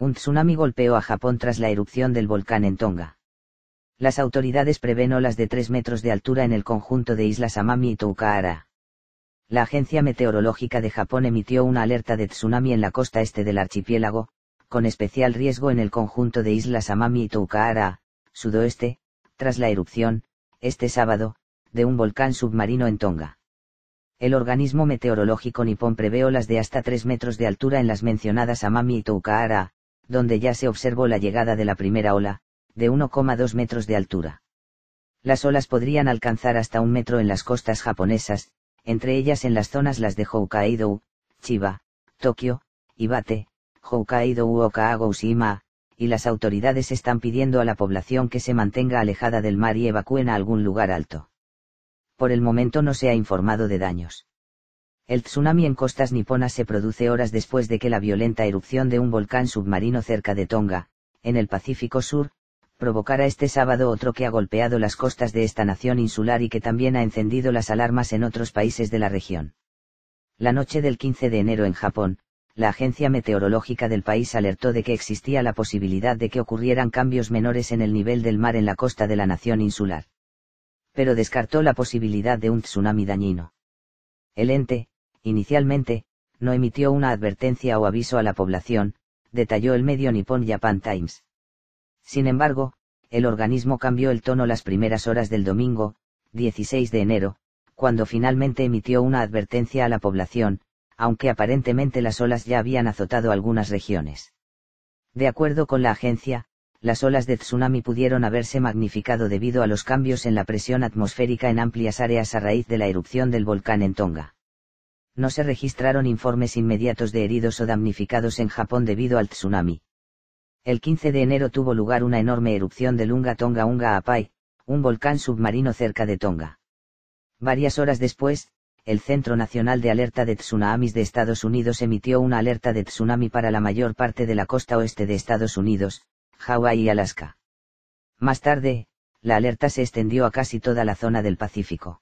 Un tsunami golpeó a Japón tras la erupción del volcán en Tonga. Las autoridades prevén olas de 3 metros de altura en el conjunto de islas Amami y Toukahara. La Agencia Meteorológica de Japón emitió una alerta de tsunami en la costa este del archipiélago, con especial riesgo en el conjunto de islas Amami y Toukahara, sudoeste, tras la erupción, este sábado, de un volcán submarino en Tonga. El organismo meteorológico nipón prevé olas de hasta 3 metros de altura en las mencionadas Amami y Toukahara, donde ya se observó la llegada de la primera ola, de 1,2 metros de altura. Las olas podrían alcanzar hasta un metro en las costas japonesas, entre ellas en las zonas las de Hokkaido, Chiba, Tokio, Ibate, Hokkaido Okaago y las autoridades están pidiendo a la población que se mantenga alejada del mar y evacúen a algún lugar alto. Por el momento no se ha informado de daños. El tsunami en costas niponas se produce horas después de que la violenta erupción de un volcán submarino cerca de Tonga, en el Pacífico Sur, provocara este sábado otro que ha golpeado las costas de esta nación insular y que también ha encendido las alarmas en otros países de la región. La noche del 15 de enero en Japón, la agencia meteorológica del país alertó de que existía la posibilidad de que ocurrieran cambios menores en el nivel del mar en la costa de la nación insular. Pero descartó la posibilidad de un tsunami dañino. El ente, inicialmente, no emitió una advertencia o aviso a la población, detalló el medio Nippon Japan Times. Sin embargo, el organismo cambió el tono las primeras horas del domingo, 16 de enero, cuando finalmente emitió una advertencia a la población, aunque aparentemente las olas ya habían azotado algunas regiones. De acuerdo con la agencia, las olas de tsunami pudieron haberse magnificado debido a los cambios en la presión atmosférica en amplias áreas a raíz de la erupción del volcán en Tonga no se registraron informes inmediatos de heridos o damnificados en Japón debido al tsunami. El 15 de enero tuvo lugar una enorme erupción del Unga Tonga Unga Apai, un volcán submarino cerca de Tonga. Varias horas después, el Centro Nacional de Alerta de Tsunamis de Estados Unidos emitió una alerta de tsunami para la mayor parte de la costa oeste de Estados Unidos, Hawái y Alaska. Más tarde, la alerta se extendió a casi toda la zona del Pacífico.